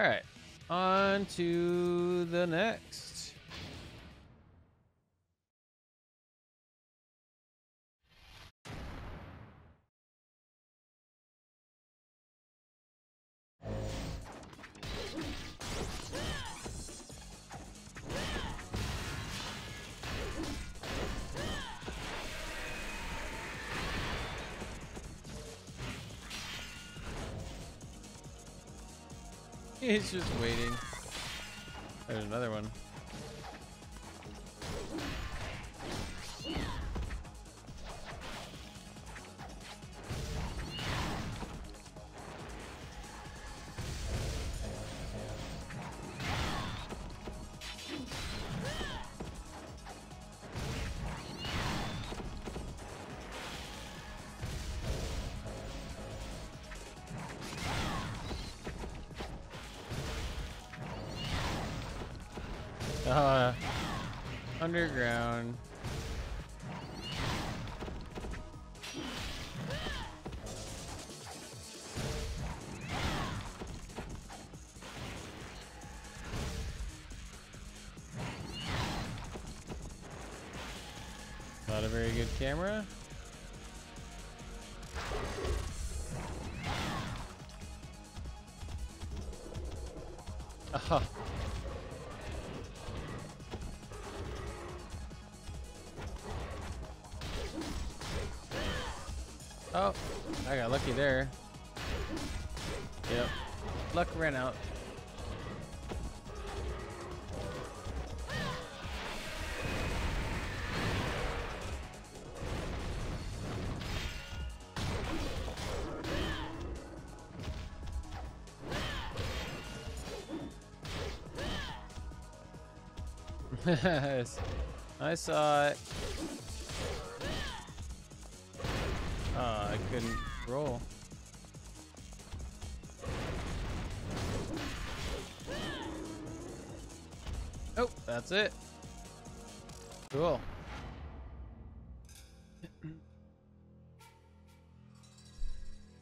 All right, on to the next. He's just waiting. There's another one. Uh, underground. Not a very good camera. Oh. Oh, I got lucky there. Yep. Luck ran out. Yes, I saw it. Oh, I couldn't roll. Oh, that's it. Cool.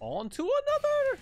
On to another.